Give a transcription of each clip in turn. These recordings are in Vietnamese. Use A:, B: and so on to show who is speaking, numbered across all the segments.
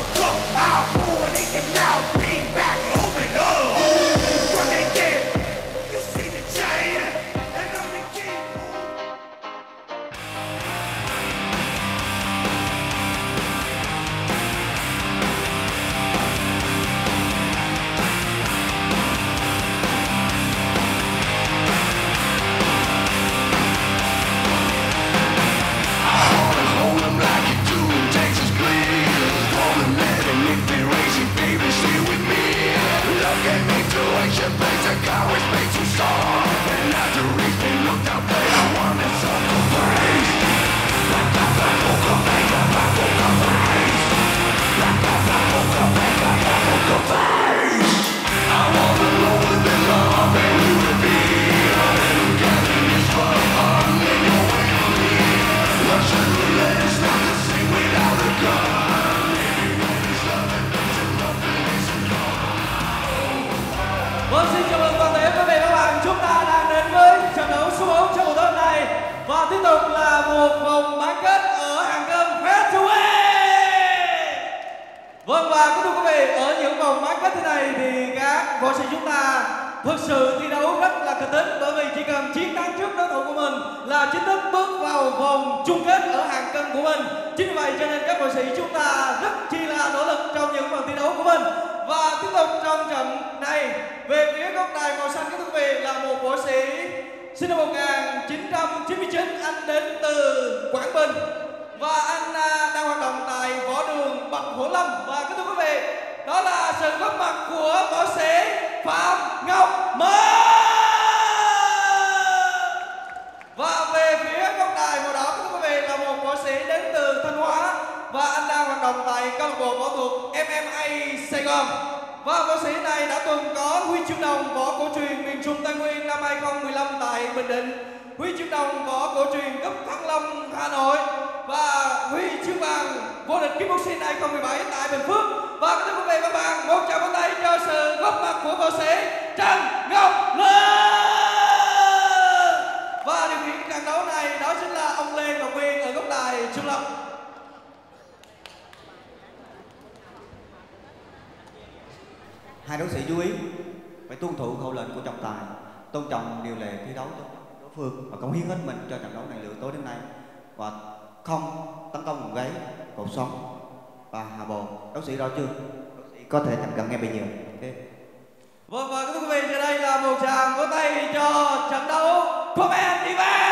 A: Go out!
B: Salvation pays a coward's pain to starve And after he's been looked out
C: và tiếp tục là một vòng bán kết ở hàng cơm Festival vâng và cũng thưa quý vị, ở những vòng bán kết thế này thì các võ sĩ chúng ta thực sự thi đấu rất là kịch tính bởi vì chỉ cần chiến thắng trước đối thủ của mình là chính thức bước vào vòng chung kết ở hàng cân của mình. Chính vì vậy cho nên các võ sĩ chúng ta rất chi là nỗ lực trong những vòng thi đấu của mình. Và tiếp tục trong trận này, về phía góc đài màu xanh các quý vị, là một võ sĩ sinh năm 1900 1999 anh đến từ Quảng Bình. Và anh à, đang hoạt động tại võ đường Bạch Hổ Lâm. Và kính thưa quý vị, đó là sự góp mặt của võ sĩ Phạm Ngọc Mơ và về phía góc đài màu đỏ kính thưa quý vị, là một võ sĩ đến từ Thanh Hóa. Và anh đang hoạt động tại câu lạc bộ võ thuật MMA Sài Gòn. Và võ sĩ này đã từng có huy chương đồng võ cổ truyền miền Trung Tây Nguyên năm 2015 tại Bình Định huy chương đồng võ cổ truyền cấp Thăng Long Hà Nội và huy chương vàng vô địch kickboxing 2017 tại Bình Phước. Và kính thưa quý vị và các bạn, một tràng pháo tay cho sự góp mặt của võ sĩ Trần Ngọc Lương. Và điều khiển trận đấu này đó chính là ông Lê Ngọc Nguyên ở góc đài Trung Lộc.
D: hai đấu sĩ chú ý phải tuân thủ khẩu lệnh của trọng tài, tôn trọng điều lệ thi đấu. thôi phương và cống hiến hết mình cho trận đấu này lửa tối đến nay và không tấn công vùng gáy cột sống và hạ bộ đấu sĩ rõ chưa đấu sĩ có thể thành gần nghe bây giờ okay.
C: Vâng và quý vị, giờ đây là một tràng vỗ tay cho trận đấu Comment Event.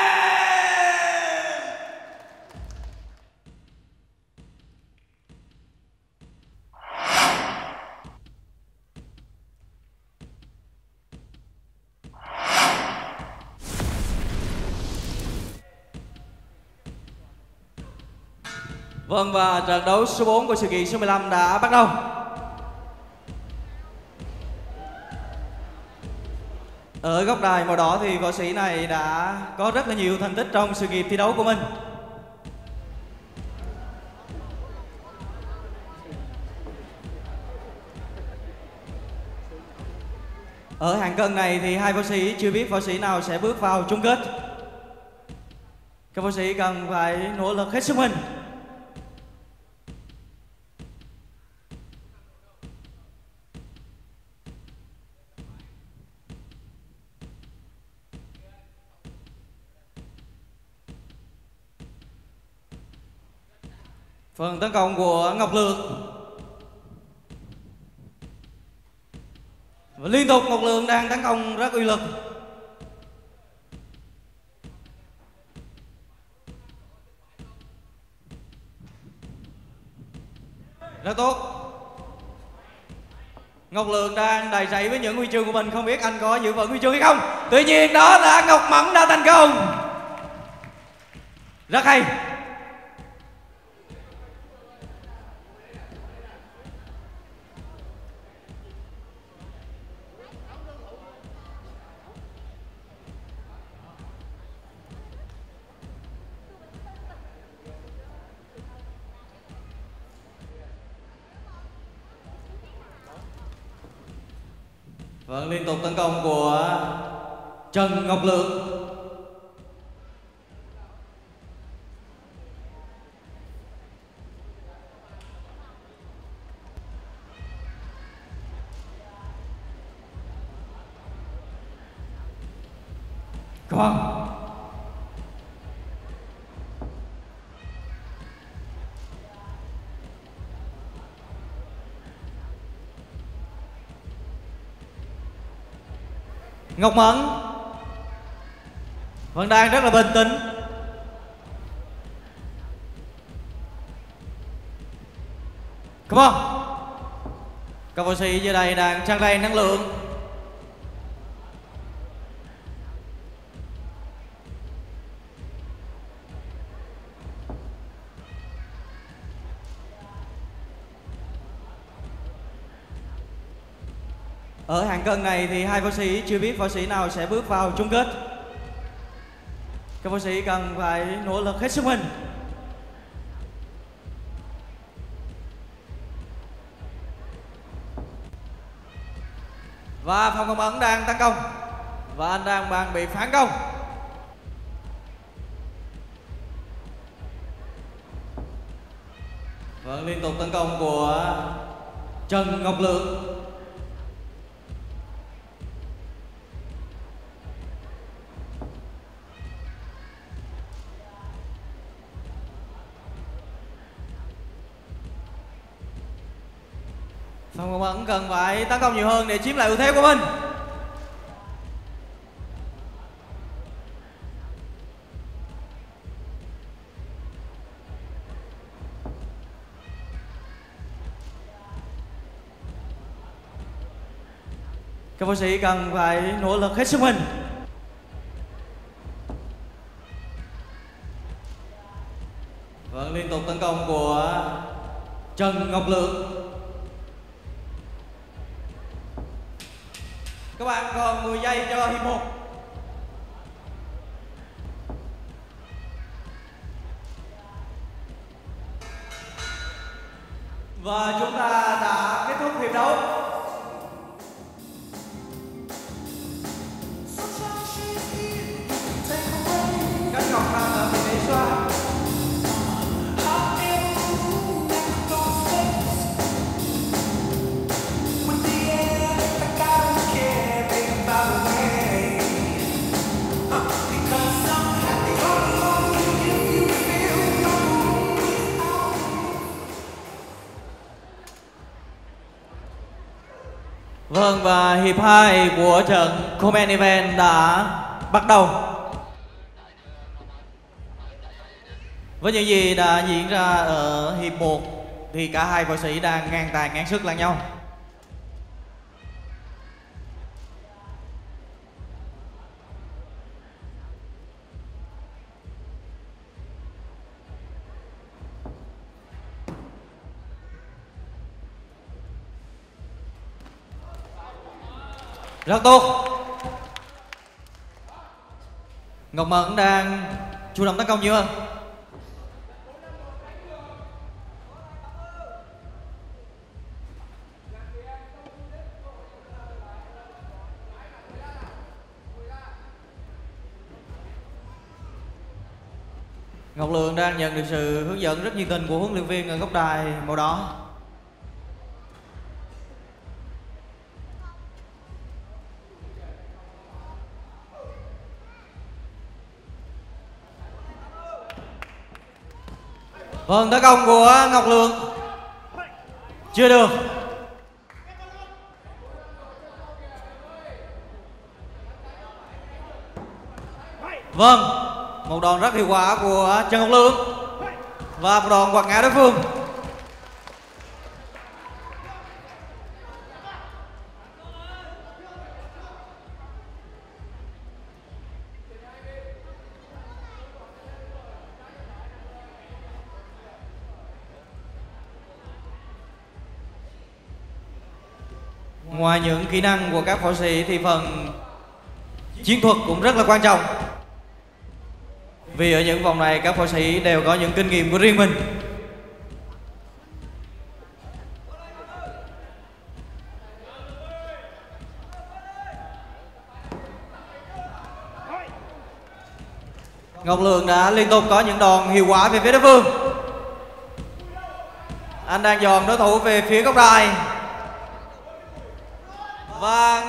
C: Vâng và trận đấu số 4 của sự kiện số 15 đã bắt đầu. Ở góc đài màu đỏ thì võ sĩ này đã có rất là nhiều thành tích trong sự nghiệp thi đấu của mình. Ở hạng cân này thì hai võ sĩ chưa biết võ sĩ nào sẽ bước vào chung kết. Các võ sĩ cần phải nỗ lực hết sức mình Phần tấn công của Ngọc Lượng. Và liên tục Ngọc Lượng đang tấn công rất uy lực. Rất tốt. Ngọc Lượng đang đầy dậy với những huy chương của mình. Không biết anh có giữ vững huy chương hay không? Tuy nhiên, đó là Ngọc Mẫn đã thành công. Rất hay. Vâng, liên tục tấn công của Trần Ngọc Lượng. Ngọc Mẫn. Vẫn đang rất là bình tĩnh. Come on. Các võ sĩ giờ đây đang trang đầy năng lượng. Cân này thì hai võ sĩ chưa biết võ sĩ nào sẽ bước vào chung kết. Các võ sĩ cần phải nỗ lực hết sức mình. Và phòng công ấn đang tấn công Và anh đang đang bị phản công Vâng liên tục tấn công của Trần Ngọc Lượng Song Ngọc Mẫn cần phải tấn công nhiều hơn để chiếm lại ưu thế của mình. Các võ sĩ cần phải nỗ lực hết sức mình. Vâng liên tục tấn công của trần ngọc lượng. Các bạn còn 10 giây cho hiệp một. Và chúng ta Vâng và hiệp 2 của trận Command Event đã bắt đầu Với những gì đã diễn ra ở hiệp 1 thì cả hai võ sĩ đang ngang tài, ngang sức lẫn nhau. Rất tốt. Ngọc Mẫn đang chủ động tấn công nhiều hơn. Ngọc Lượng đang nhận được sự hướng dẫn rất nhiệt tình của huấn luyện viên ở góc đài màu đỏ. Vâng, tấn công của Ngọc Lượng chưa được. Vâng, một đòn rất hiệu quả của Trần Ngọc Lượng và một đòn quạt ngã đối phương. Ngoài những kỹ năng của các võ sĩ thì phần chiến thuật cũng rất là quan trọng. Vì ở những vòng này các võ sĩ đều có những kinh nghiệm của riêng mình. Ngọc Lượng đã liên tục có những đòn hiệu quả về phía đối phương. Anh đang dòm đối thủ về phía góc đài.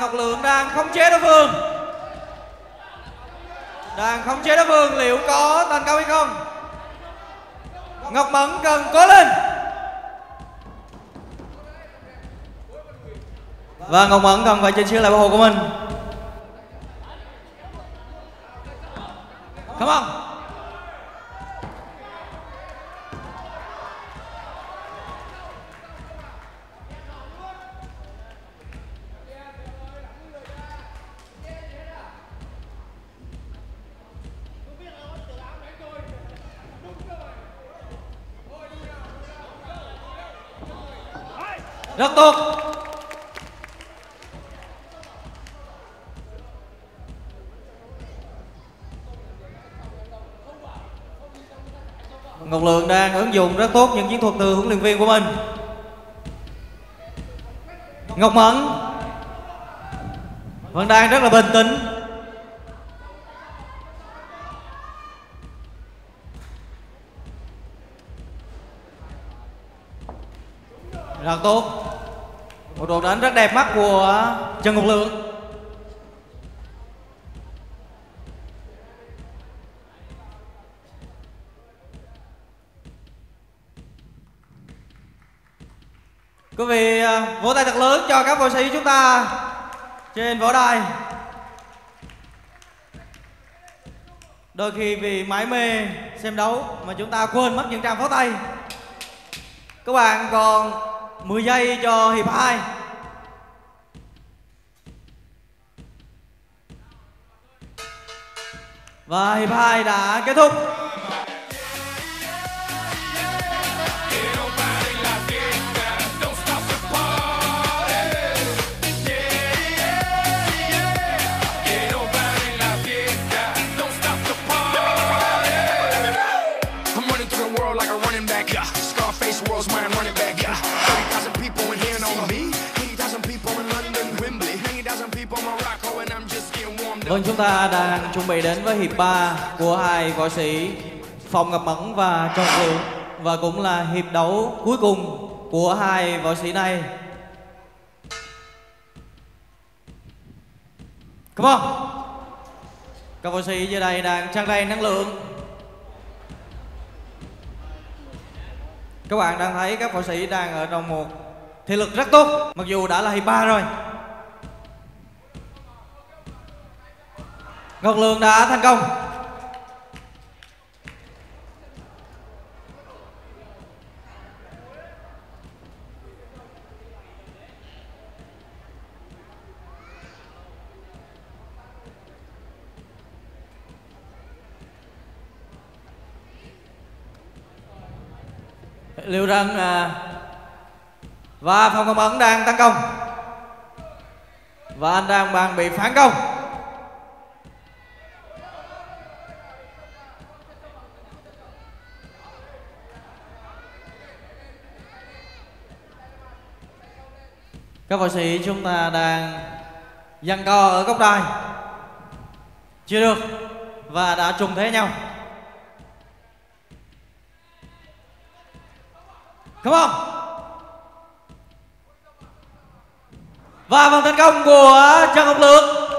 C: Ngọc Lượng đang khống chế đối phương. Đang khống chế đối phương liệu có thành công hay không? Ngọc Mẫn cần cố lên. Và Ngọc Mẫn cần phải chỉnh sửa lại bảo hộ của mình. Come on. Rất tốt. Ngọc Lượng đang ứng dụng rất tốt những chiến thuật từ huấn luyện viên của mình. Ngọc Mẫn vẫn đang rất là bình tĩnh. Rất tốt một đánh rất đẹp mắt của trần ngọc lượng. Quý vị à, vỗ tay thật lớn cho các võ sĩ chúng ta trên võ đài. Đôi khi vì mãi mê xem đấu mà chúng ta quên mất những tràng pháo tay. Các bạn còn 10 giây cho hiệp 2 và hiệp 2 đã kết thúc. Vâng, chúng ta đang chuẩn bị đến với hiệp 3 của hai võ sĩ phòng Ngọc Mẫn và Trần Vượng và cũng là hiệp đấu cuối cùng của hai võ sĩ này. Come on. Các võ sĩ dưới đây đang tràn đầy năng lượng. Các bạn đang thấy các võ sĩ đang ở trong một thể lực rất tốt mặc dù đã là hiệp 3 rồi. Ngọc Lương đã thành công. Liêu Răng à, và phòng công ấn đang tấn công. Và anh đang đang bị phản công. Các võ sĩ chúng ta đang giằng co ở góc đài. Chưa được, và đã trùng thế nhau. Come on. Và vòng tấn công của Trần Ngọc Lượng.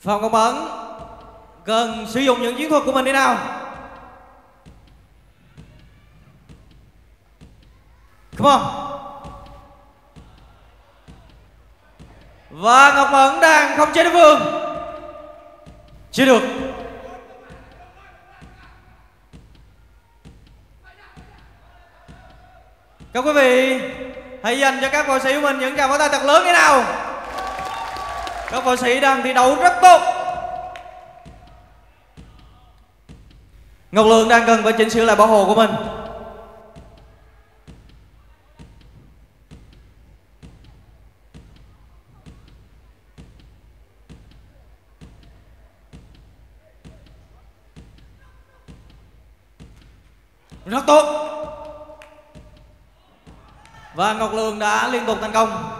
C: Phòng công ấn Cần sử dụng những chiến thuật của mình đi nào. Come on. Và Ngọc Mẫn đang không chế đối phương. Chưa được. Các quý vị Hãy dành cho các võ sĩ của mình những tràng pháo tay thật lớn thế nào. Các võ sĩ đang thi đấu rất tốt. Ngọc Lượng đang cần phải chỉnh sửa lại bảo hộ của mình. Rất tốt. Và Ngọc Lượng đã liên tục thành công.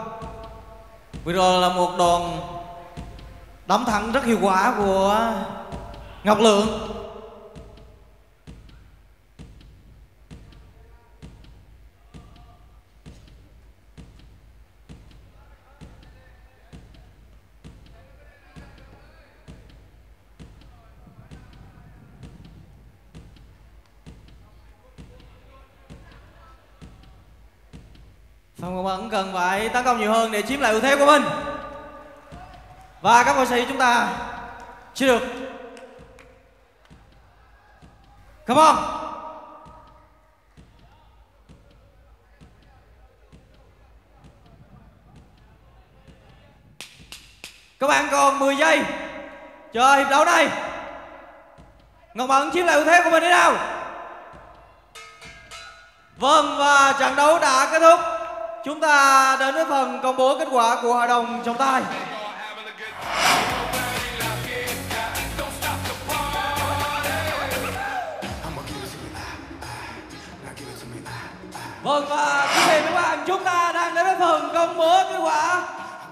C: Vừa rồi là một đòn đấm thẳng rất hiệu quả của Ngọc Lượng Phạm Ngọc Ẩn cần phải tấn công nhiều hơn để chiếm lại ưu thế của mình. Và các võ sĩ chúng ta chưa được. Come on. Các bạn còn 10 giây. Chờ hiệp đấu này. Ngọc mẫn chiếm lại ưu thế của mình thế nào? Vâng và trận đấu đã kết thúc. Chúng ta đến với phần công bố kết quả của hội đồng trọng tài. Vâng và quý vị và các bạn, chúng ta đang đến với phần công bố kết quả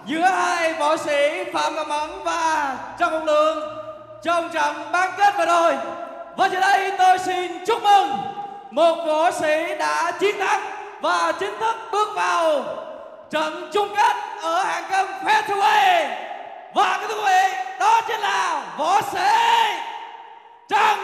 C: Giữa hai võ sĩ Phạm Ngọc Mẫn và Trần công Lượng Trong trận bán kết vừa rồi. Và giờ đây tôi xin chúc mừng một võ sĩ đã chiến thắng và chính thức bước vào trận chung kết ở hạng cân featherweight. Và các quý vị, đó chính là võ sĩ Trần